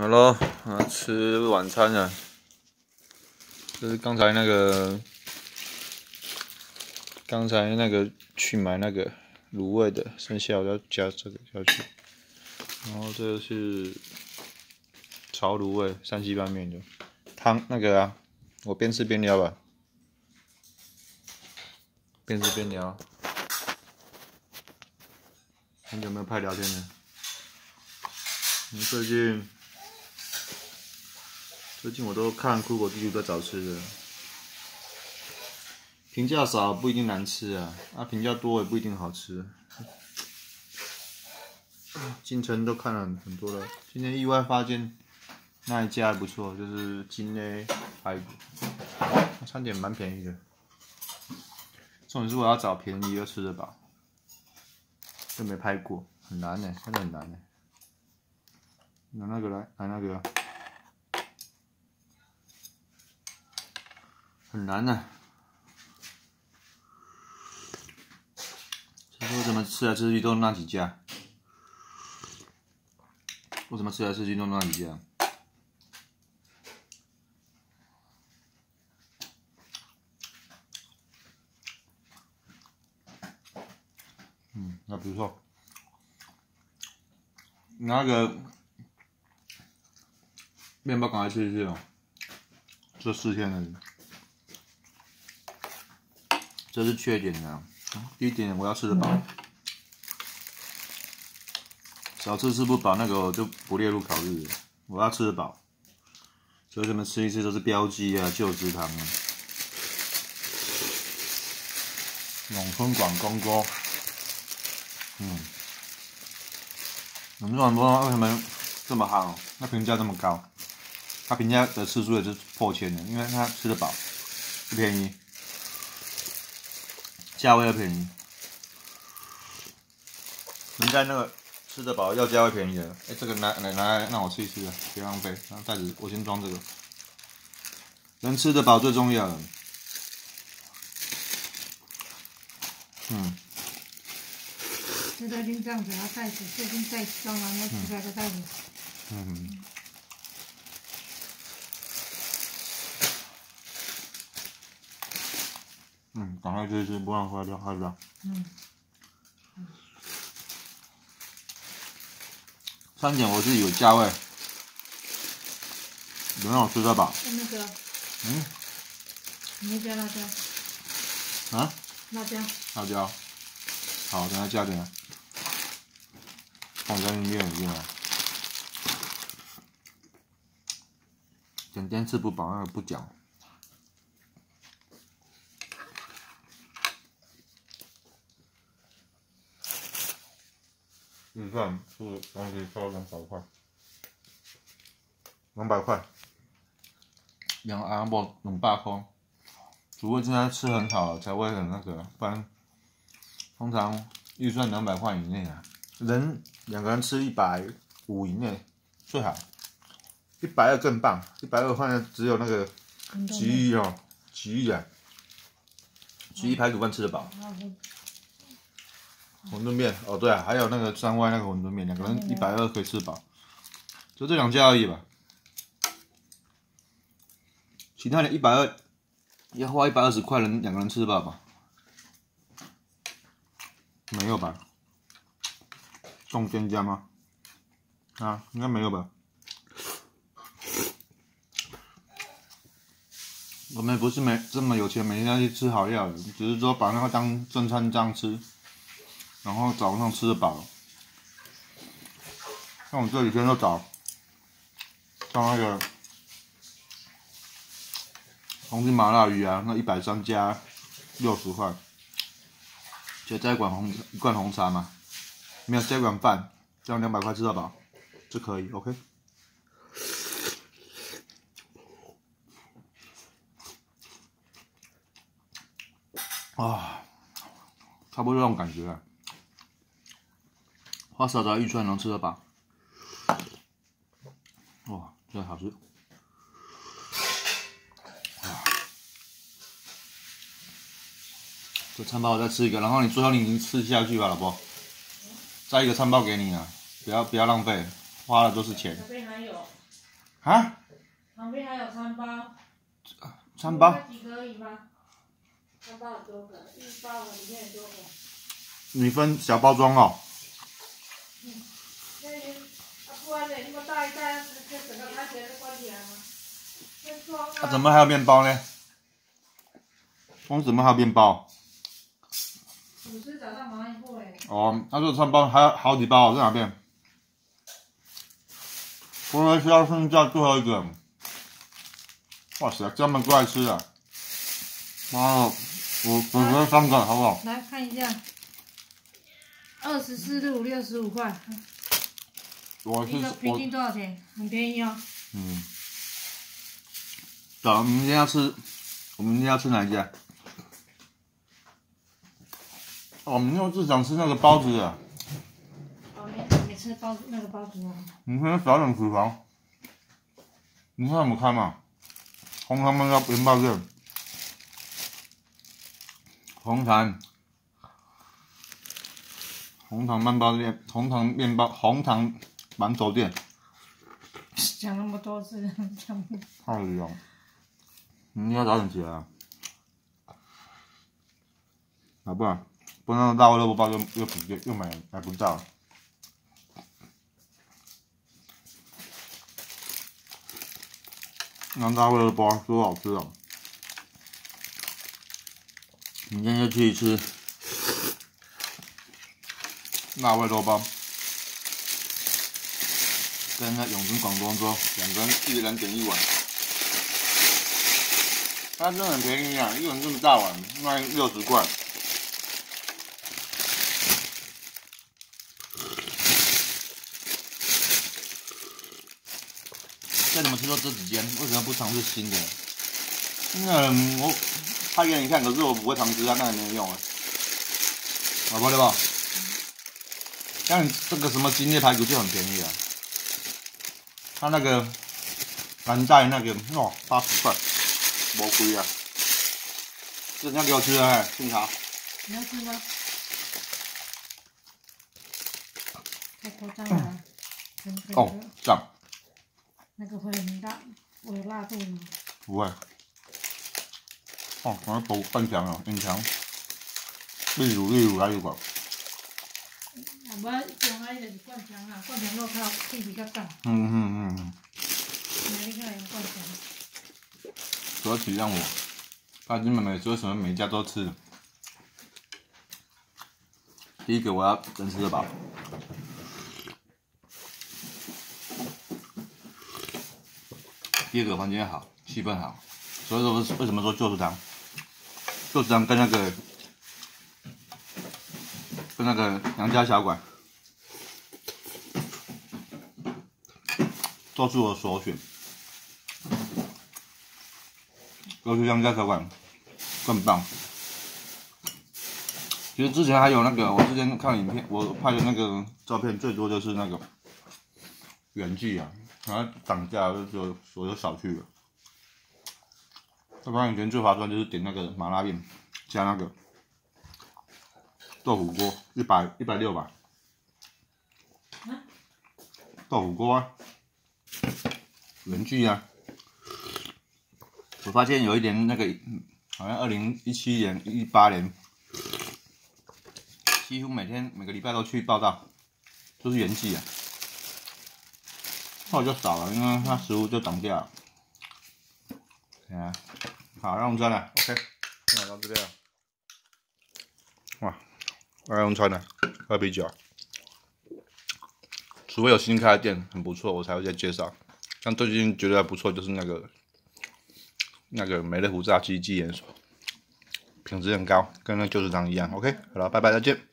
好喽，啊，吃晚餐了。这是刚才那个，刚才那个去买那个卤味的，剩下我要加这个下去。然后这个是炒卤味，山西拌面的汤那个啊，我边吃边聊吧，边吃边聊。很久没有拍聊天了。你最近最近我都看酷狗地图在找吃的，评价少不一定难吃啊，啊评价多也不一定好吃。进城都看了很多了，今天意外发现那一家还不错，就是金内排骨，餐点蛮便宜的。重点是我要找便宜又吃得饱。都没拍过，很难呢，真的很难呢。拿那个来，拿那个，很难呢。我怎么吃来吃去都那几家？我怎么吃来吃去都那几家？嗯，那不错。那个面包赶快吃一吃哦，这四天了，这是缺点啊。第一点，我要吃得饱，少吃吃不饱，那个就不列入考虑。我要吃得饱，所以他们吃一次都是标记啊、旧脂糖啊。永春广公锅。嗯，我们说很多为什么这么好？那评价这么高？他评价的次数也是破千的，因为他吃得饱，不便宜，价位又便宜。人家那个吃得饱要价位便宜的，哎，这个拿拿拿来让我吃一吃啊，别浪费。然后袋子我先装这个，能吃得饱最重要。嗯。现在就这样子，拿袋子，最近再装完那几百个袋子。嗯。嗯，赶快吃吃，不让坏掉，坏掉。嗯。三点我自己有价位，有让我吃得饱。那个。嗯。你加辣椒。啊？辣椒。辣椒。好，等下加点。放在里面一样，整天吃不饱，那个不讲。预算是当时收两百块，两百块，两阿伯两百块，主播今天吃很好才会很那个，不然通常预算两百块以内啊，人。两个人吃一百五以内最好，一百二更棒，一百二换只有那个鲫鱼哦，鲫鱼啊，鲫鱼排骨饭吃得饱。馄饨面哦对啊，还有那个三外那个馄饨面，两个人一百二可以吃饱，就这两家而已吧。其他的一百二要花一百二十块人两个人吃饱吧？没有吧？中间家吗？啊，应该没有吧。我们不是没这么有钱，每天要去吃好料的，只是说把那个当正餐这样吃，然后早上吃的饱。像我这几天都找，像那个重庆麻辣鱼啊，那一百三加六十块，就再一罐红一罐红茶嘛。没有加碗饭，这样两百块吃到饱，这可以，OK。啊，差不多这种感觉啊，花少少预算能吃得饱，哇，这好吃。这餐包我再吃一个，然后你最后你已经吃下去吧，老婆。再一个餐包给你啊，不要不要浪费，花了都是钱。啊？旁边还有餐包。餐包？几个而已吗？餐包有多个，一包里面很多个。你分小包装哦。啊，怎么还有面包呢？我怎么还有面包？主食早上忙一步哎。哦，他说餐包还有好几包，在哪边？我们需要剩下最后一个。哇塞，这么怪吃啊！妈，我我我三个好不好？来看一下，二十四度六十五块，我是一个平均多少钱？很便宜哦。嗯。走，我们今天要吃，我们今天要吃哪一家？哦我们又是想吃那个包子的。哦，你你吃包子那个包子啊？你看小点厨房，你看我们开嘛？红糖焖包面包店，红糖，红糖面包店，红糖面包，红糖馒头店，讲那么多次，讲不太阳，你要早点起来啊！啊不然，不然大胃萝卜包又又不见又买买不到。让大胃萝卜多好吃哦！明天就去吃辣味萝卜，跟那永春广东粥，两个人一人点一碗。它真的很便宜啊，一碗这么大碗卖六十块。再怎么听说这几间为什么不尝试新的？嗯，我拍给你看，可是我不会尝试啊，那也没有用啊。好吧，对吧？像这个什么金叶排骨就很便宜啊，它那个蓝带那个哦八十块，不贵啊。这人家给我吃的哎，姓茶。你要吃吗？太夸张了，哦，酱那个会很大，我有辣度吗？不会。哦，我要补灌肠哦，硬肠。例如例如还有个，啊，无上海就是灌肠啊，灌肠肉较气味较重，嗯嗯嗯嗯，哪里看用灌肠？主要体谅我。他基本每次为什么每家都吃？第一个我要真吃得饱，第二个房间好，气氛好，所以说为为什么说旧食堂？旧食堂跟那个跟那个杨家小馆都是我首选。都是杨家小馆更棒。其实之前还有那个，我之前看影片，我拍的那个照片最多就是那个原剧啊，然后涨价就就我就少去了。要不然以前最划算就是点那个麻辣面加那个豆腐锅，一百一百六吧。嗯豆腐锅啊，原剧啊。我发现有一点那个，嗯好像二零一七年、一八年，几乎每天每个礼拜都去报道，都是原季啊。后来就少了，因为它食物就涨价了。好，让我们穿了，OK，那到这边了。哇，让我们穿了，喝啤酒。除非有新开的店很不错，我才会再介绍。像最近觉得还不错，就是那个那个美乐湖炸鸡鸡眼所，品质很高，跟那旧食堂一样。OK，好了，拜拜，再见。